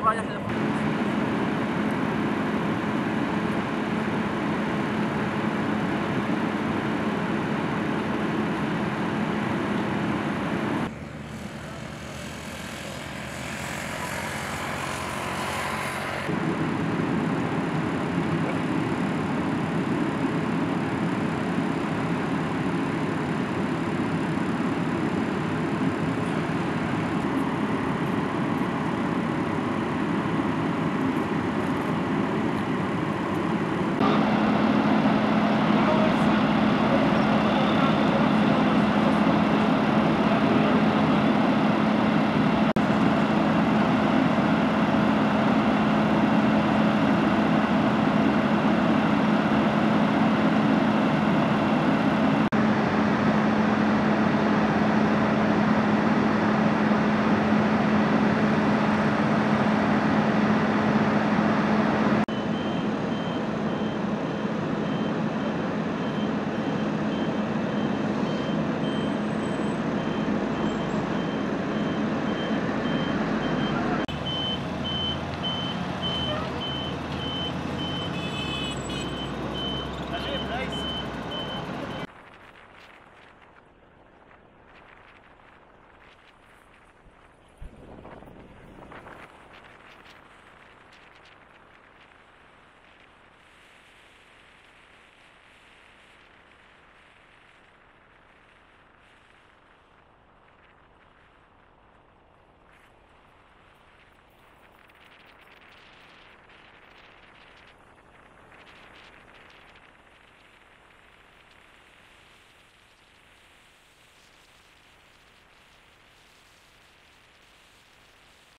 الرايح للفندق